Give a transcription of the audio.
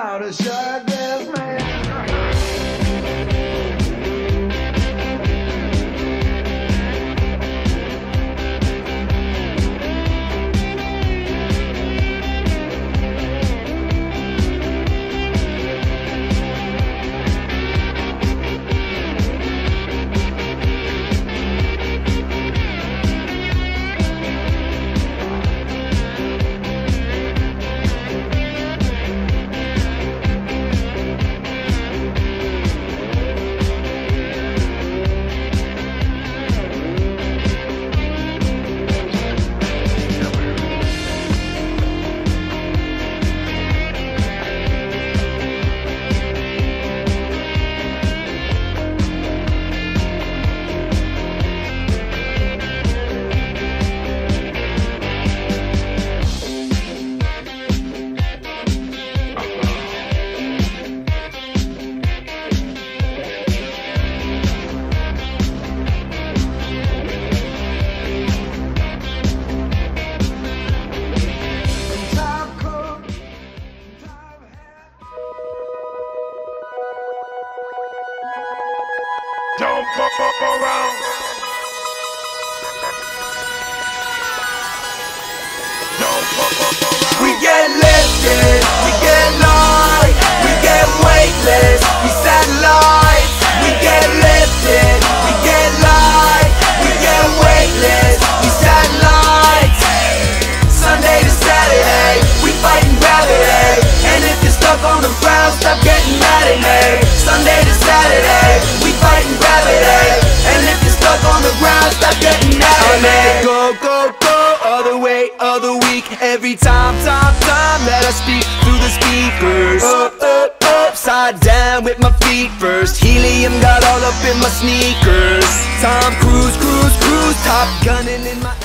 about a shotgun. Don't fuck around. Don't fuck around. We get laid. every time, time, time that I speak through the speakers. Up, up, upside down with my feet first. Helium got all up in my sneakers. Tom Cruise, cruise, cruise, top gunning in my